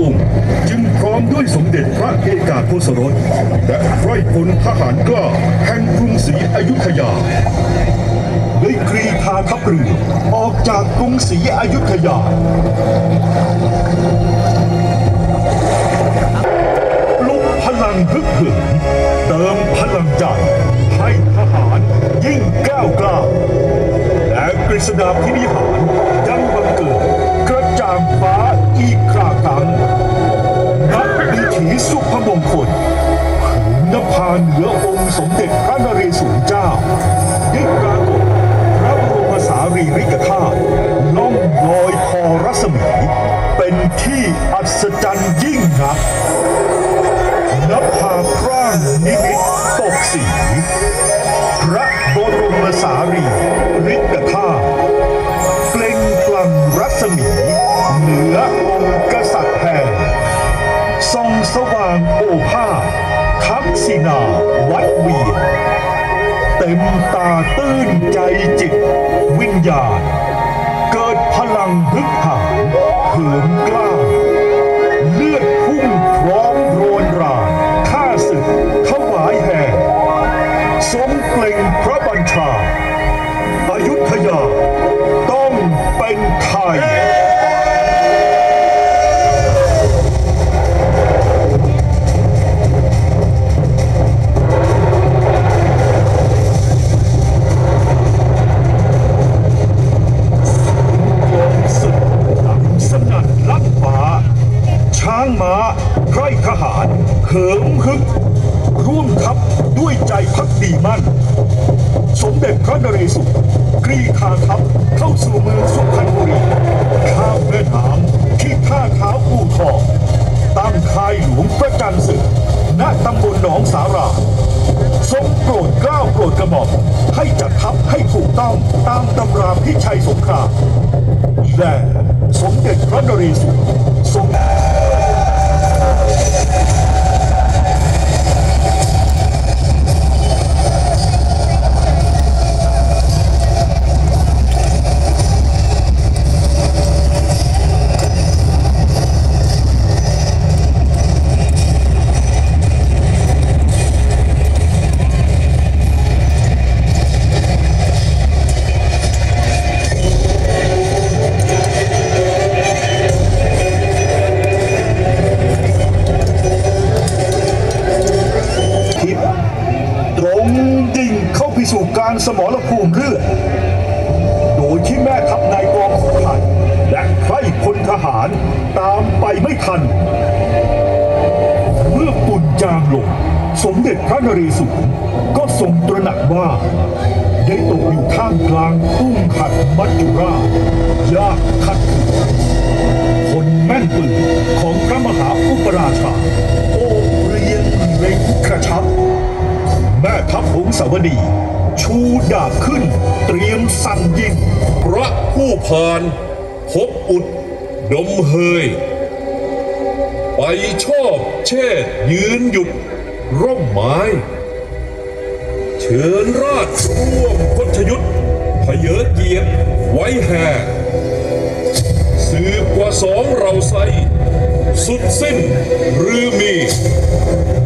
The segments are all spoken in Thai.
องค์ จึงพร้อมด้วยสมเด็จพระเอกาทศรสและไพรพลทหารกล้าแห่งกรุงศรีอยุธยาได้กรีธาทัพเรือออกจากกรุงศรีอยุธยาลุกพลังฮึกเหิมเติมพลังใจให้ทหารยิ่งก้าวกล้าและกฤษดาพินิหารยังบังเกิดกระจ่างฟ้าอีก สุพมงคลนภาเหนือองค์สมเด็จพระ กษินาวัดเวียนเต็มตาตื้นใจจิต วิญญาณ เกิดพลังฮึกหานเหิมกล้า เลือดพุ่งพร้อมโรนรานข้าศึกถวายแห่สมเปล่งพระบัญชาอายุทยาต้องเป็นไทย สมเด็จพระนเรศวรกรีธาทัพเข้าสู่เมืองสุพรรณบุรีข้ามแม่น้ำที่ท่าเท้าอู่ทองตั้งค่ายหลวงพระจันทร์ศึกณตำบลหนองสาราทรงโปรดเกล้าโปรดกระหม่อมให้จัดทัพให้ถูกต้องตามตำราพิชัยสงครามและสมเด็จพระนเรศวรทรง กลางสมรภูมิเลือดโดยที่แม่ทัพนายกองของไทยและไพร่พลทหารตามไปไม่ทัน เมื่อปุ่นจางลง สมเด็จพระนเรศวรก็ทรงตระหนักว่า ได้ตกอยู่ท่ามกลางอุ้งขัดมัจจุราชยากขัดขืนคนแม่นปืนของพระมหาอุปราชา โอเรียงเร่งกระชับแม่ทัพหงสาวดี ชูดาบขึ้น เตรียมสั่นยิงพระผู้พานพบอุดดมเฮย ไปชอบเชิดยืนหยุดร่มไม้ เชิญราชร่วมพชยุทธพเยอเกียร์ไว้แห่สืบกว่าสองเราไซ สุดสิ้นหรือมี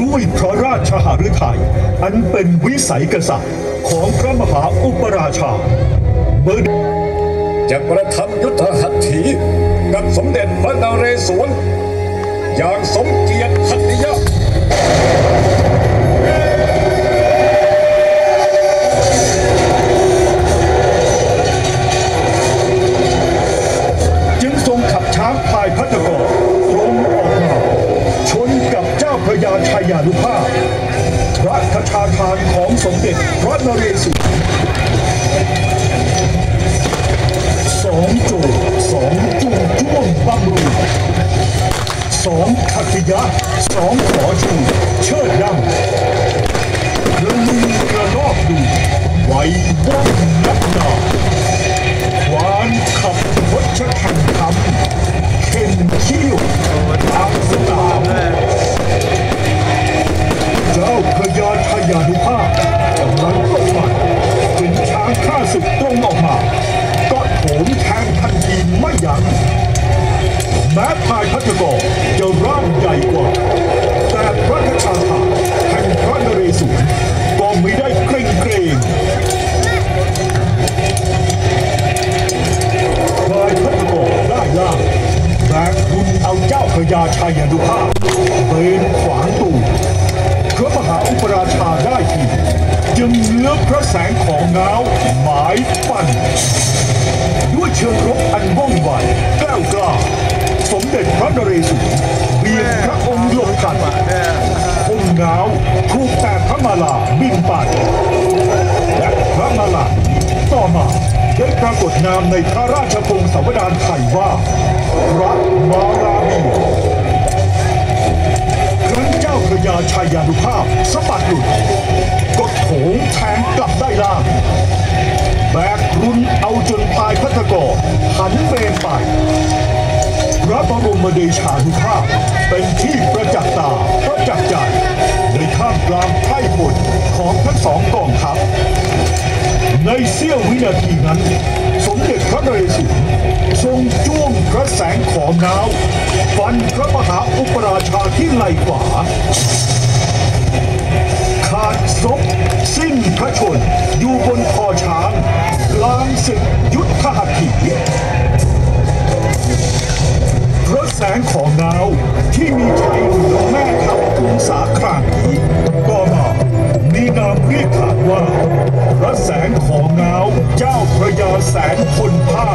ด้วยพระราชหฤทัยอันเป็นวิสัยกษัตริย์ของพระมหาอุปราชาเมื่อจะประทับยุทธหัตถีกับสมเด็จพระนเรศวรอย่างสมเกียรติพัทยา ส งของเงาหมายปั่น ด้วยเชิงรบอันว่องไวกล้าวกล้า สมเด็จพระนเรศวรเบียดพระองค์ลบกันคงเงาถูกแต่พระมาลาบินไปและพระมาลาต่อมาได้ปรากฏนามในพระราชพงศาวดารไทยว่าพระมาราเบี ยาชายานุภาพสะบัดหลุดกดโถงแทงกลับได้ล่าง แบกรุนเอาจนพายพัทกรหันเบนไปพระบรมเดชานุภาพเป็นที่ประจักษ์ตาประจักษ์ใจในท่ามกลางไพร่พลของทั้งสองกองทัพในเสี้ยววินาทีนั้น พระนเรศวรทรงจ้วงพระแสงของน้าวฟันพระมหาอุปราชาที่ไหล่ขวาขาดศพสิ้นพระชนอยู่บนคอช้างกลางศึกยุทธหัตถีพระแสงของเงาที่มีชัยเหนือแม่ทัพกรุงสาครามนี้ก็มามีนามเรียกขานว่าพระแสง ยาแสนคนผ้า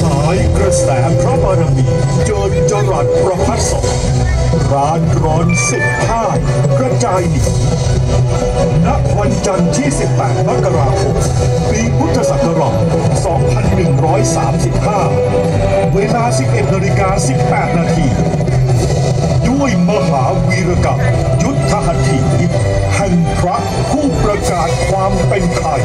สายกระแสพระบารมีเจิดจรัสประพัดสงร้านร้อนสิบห้ากระจายหนีณวันจันทร์ที่ 18 มกราคม ปีพุทธศักราช 2135 เวลา 11นาฬิกา18 นาที ด้วยมหาวีรกรรมยุทธหัตถีแห่งพระผู้ประกาศความเป็นไทย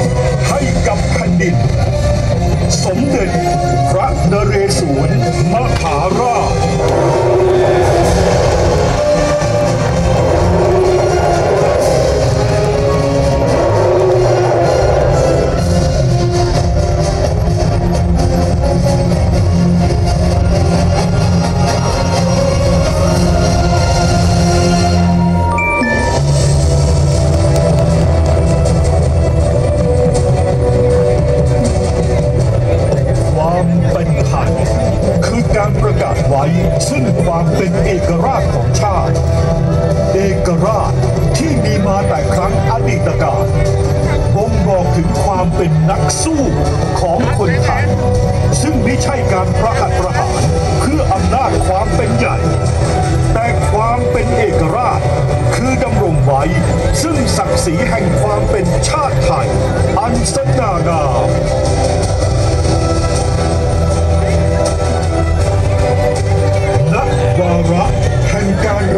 ราชของชาติ เอกราชที่มีมาแต่ครั้งอดีตกาลบ่งบอกถึงความเป็นนักสู้ของคนไทยซึ่งไม่ใช่การประหัตประหารเพื่ออำนาจความเป็นใหญ่ แต่ความเป็นเอกราช คือดำรงไว้ ซึ่งศักดิ์ศรีแห่งความเป็นชาติไทย อันสง่างาม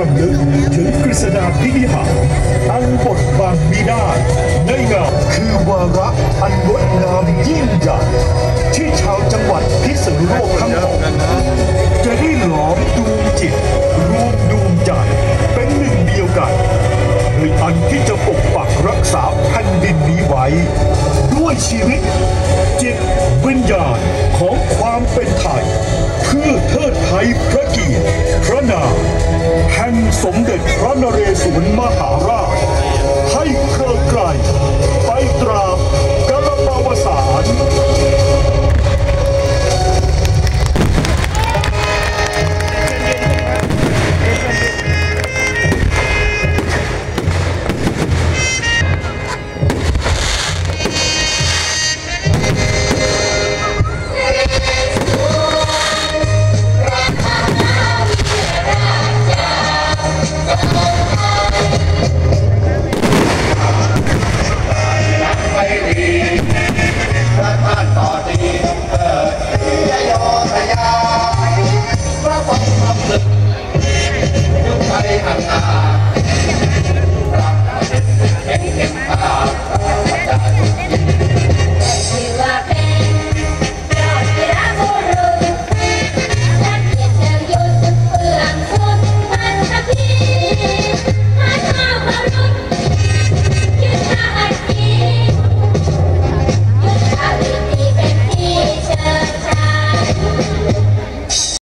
รรำลึกถึงกฤษดาพินิหารอันบทบางมิได้ในงามคือวาระอันงดงามยิ่งใหญ่